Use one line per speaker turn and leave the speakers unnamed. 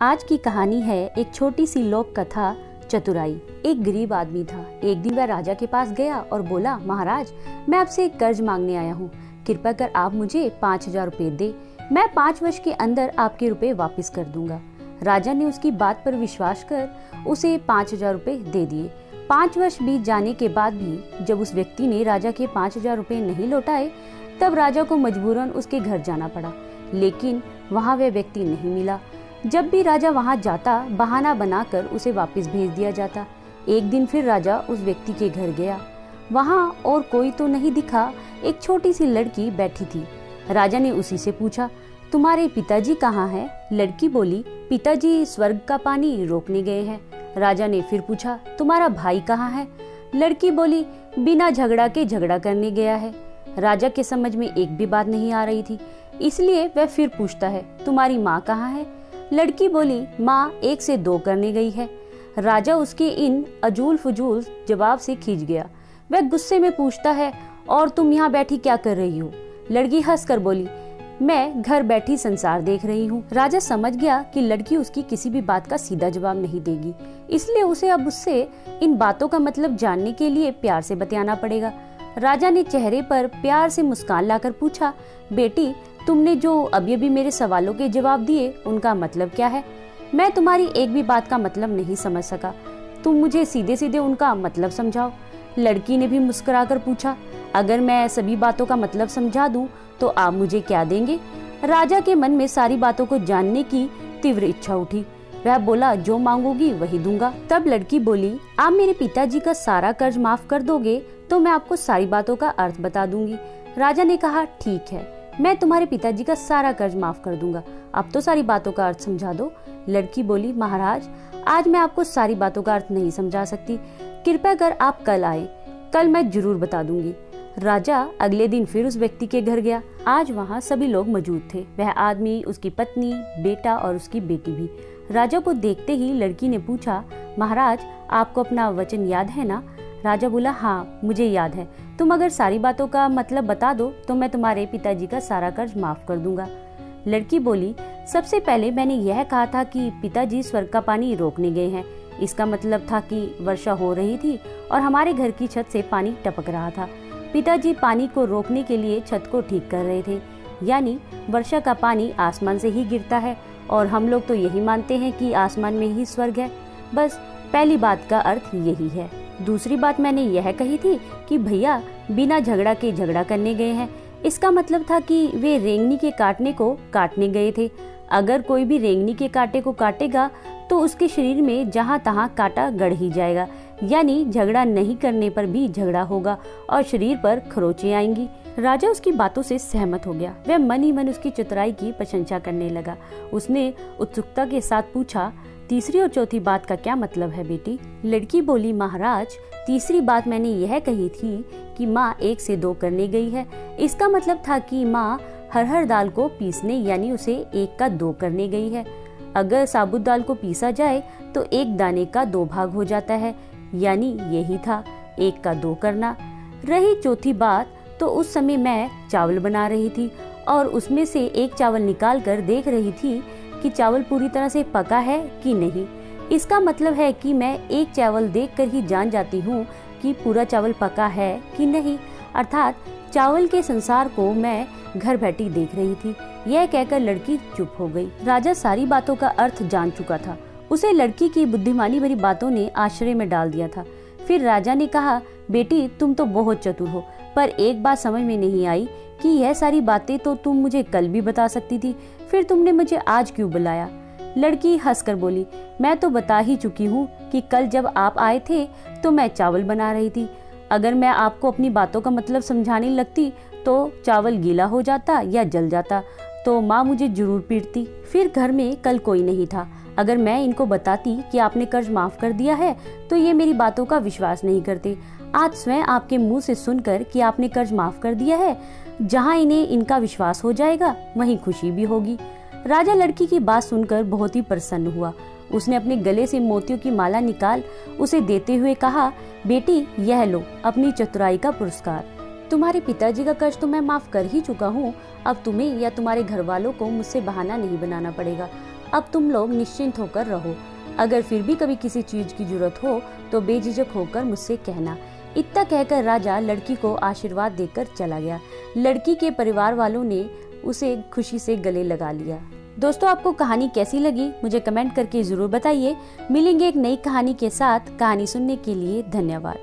आज की कहानी है एक छोटी सी लोक कथा, चतुराई। एक गरीब आदमी था। एक दिन वह राजा के पास गया और बोला, महाराज, मैं आपसे एक कर्ज मांगने आया हूँ। कृपा कर आप मुझे पाँच हज़ार रूपए दे। मैं पाँच वर्ष के अंदर आपके रुपए वापस कर दूँगा। राजा ने उसकी बात पर विश्वास कर उसे पाँच हज़ार रूपए दे दिए। पाँच वर्ष बीत जाने के बाद भी जब उस व्यक्ति ने राजा के पाँच हज़ार रूपए नहीं लौटाए, तब राजा को मजबूरन उसके घर जाना पड़ा। लेकिन वहाँ वह व्यक्ति नहीं मिला। जब भी राजा वहाँ जाता, बहाना बनाकर उसे वापस भेज दिया जाता। एक दिन फिर राजा उस व्यक्ति के घर गया। वहाँ और कोई तो नहीं दिखा, एक छोटी सी लड़की बैठी थी। राजा ने उसी से पूछा, तुम्हारे पिताजी कहाँ हैं? लड़की बोली, पिताजी स्वर्ग का पानी रोकने गए हैं। राजा ने फिर पूछा, तुम्हारा भाई कहाँ है? लड़की बोली, बिना झगड़ा के झगड़ा करने गया है। राजा के समझ में एक भी बात नहीं आ रही थी। इसलिए वह फिर पूछता है, तुम्हारी माँ कहाँ है? लड़की बोली, माँ, एक से दो करने गई है। राजा उसके इन अजूल फजूल जवाब से खींच गया। वह गुस्से में पूछता है, और तुम यहाँ बैठी क्या कर रही हो? लड़की हंस कर बोली, मैं घर बैठी संसार देख रही हूँ। राजा समझ गया कि लड़की उसकी किसी भी बात का सीधा जवाब नहीं देगी। इसलिए उसे अब उससे इन बातों का मतलब जानने के लिए प्यार से बतियाना पड़ेगा। राजा ने चेहरे पर प्यार से मुस्कान लाकर पूछा, बेटी तुमने जो अभी अभी मेरे सवालों के जवाब दिए, उनका मतलब क्या है? मैं तुम्हारी एक भी बात का मतलब नहीं समझ सका। तुम मुझे सीधे सीधे उनका मतलब समझाओ। लड़की ने भी मुस्कुराकर पूछा, अगर मैं सभी बातों का मतलब समझा दूँ तो आप मुझे क्या देंगे? राजा के मन में सारी बातों को जानने की तीव्र इच्छा उठी। वह बोला, जो मांगोगी, वही दूँगा। तब लड़की बोली, आप मेरे पिताजी का सारा कर्ज माफ़ कर दोगे तो मैं आपको सारी बातों का अर्थ बता दूँगी। राजा ने कहा, ठीक है। मैं तुम्हारे पिताजी का सारा कर्ज माफ़ कर दूँगा। अब तो सारी बातों का अर्थ समझा दो। लड़की बोली, महाराज, आज मैं आपको सारी बातों का अर्थ नहीं समझा सकती। कृपया कर आप कल आए। कल मैं ज़रूर बता दूँगी। राजा अगले दिन फिर उस व्यक्ति के घर गया। आज वहाँ सभी लोग मौजूद थे। वह आदमी, उसकी पत्नी, बेटा और उसकी बेटी भी। राजा को देखते ही लड़की ने पूछा, महाराज, आपको अपना वचन याद है ना? राजा बोला हाँ मुझे याद है। तुम अगर सारी बातों का मतलब बता दो तो मैं तुम्हारे पिताजी का सारा कर्ज माफ़ कर दूँगा। लड़की बोली, सबसे पहले मैंने यह कहा था कि पिताजी स्वर्ग का पानी रोकने गए हैं। इसका मतलब था कि वर्षा हो रही थी और हमारे घर की छत से पानी टपक रहा था। पिताजी पानी को रोकने के लिए छत को ठीक कर रहे थे। यानी, वर्षा का पानी आसमान से ही गिरता है और हम लोग तो यही मानते हैं कि आसमान में ही स्वर्ग है। बस, पहली बात का अर्थ यही है। दूसरी बात मैंने यह कही थी कि भैया बिना झगड़ा के झगड़ा करने गए हैं। इसका मतलब था कि वे रेंगनी के काटने को काटने गए थे। अगर कोई भी रेंगनी के कांटे को काटेगा तो उसके शरीर में जहाँ तहाँ कांटा गढ़ ही जाएगा। यानी झगड़ा नहीं करने पर भी झगड़ा होगा और शरीर पर खरोचे आएँगी। राजा उसकी बातों से सहमत हो गया। वह मन ही मन उसकी चतुराई की प्रशंसा करने लगा। उसने उत्सुकता के साथ पूछा तीसरी और चौथी बात का क्या मतलब है बेटी? लड़की बोली, महाराज, तीसरी बात मैंने यह कही थी कि माँ एक से दो करने गई है। इसका मतलब था कि माँ हर हर दाल को पीसने, यानी उसे एक का दो करने गई है। अगर साबुत दाल को पीसा जाए तो एक दाने का दो भाग हो जाता है, यानी यही था, एक का दो करना। रही चौथी बात तो उस समय मैं चावल बना रही थी और उसमें से एक चावल निकाल कर देख रही थी कि चावल पूरी तरह से पका है कि नहीं। इसका मतलब है कि मैं एक चावल देखकर ही जान जाती हूँ कि पूरा चावल पका है कि नहीं। अर्थात चावल के संसार को मैं घर बैठी देख रही थी। यह कहकर लड़की चुप हो गई। राजा सारी बातों का अर्थ जान चुका था। उसे लड़की की बुद्धिमानी भरी बातों ने आश्रय में डाल दिया था। फिर राजा ने कहा, बेटी, तुम तो बहुत चतुर हो। पर एक बात समझ में नहीं आई कि यह सारी बातें तो तुम मुझे कल भी बता सकती थी, फिर तुमने मुझे आज क्यों बुलाया? लड़की हंसकर बोली, मैं तो बता ही चुकी हूँ कि कल जब आप आए थे तो मैं चावल बना रही थी। अगर मैं आपको अपनी बातों का मतलब समझाने लगती तो चावल गीला हो जाता या जल जाता तो माँ मुझे ज़रूर पीटती। फिर घर में कल कोई नहीं था। अगर मैं इनको बताती कि आपने कर्ज माफ़ कर दिया है तो ये मेरी बातों का विश्वास नहीं करते। आज स्वयं आपके मुँह से सुनकर कि आपने कर्ज माफ़ कर दिया है, जहाँ इन्हें इनका विश्वास हो जाएगा, वहीं खुशी भी होगी। राजा लड़की की बात सुनकर बहुत ही प्रसन्न हुआ। उसने अपने गले से मोतियों की माला निकाल उसे देते हुए कहा, बेटी, यह लो, अपनी चतुराई का पुरस्कार। तुम्हारे पिताजी का कर्ज तो मैं माफ़ कर ही चुका हूँ। अब तुम्हें या तुम्हारे घर वालों को मुझसे बहाना नहीं बनाना पड़ेगा। अब तुम लोग निश्चिंत होकर रहो। अगर फिर भी कभी किसी चीज़ की ज़रूरत हो तो बेझिझक होकर मुझसे कहना। इतना कहकर राजा लड़की को आशीर्वाद देकर चला गया। लड़की के परिवार वालों ने उसे खुशी से गले लगा लिया। दोस्तों, आपको कहानी कैसी लगी? मुझे कमेंट करके ज़रूर बताइए। मिलेंगे एक नई कहानी के साथ। कहानी सुनने के लिए धन्यवाद।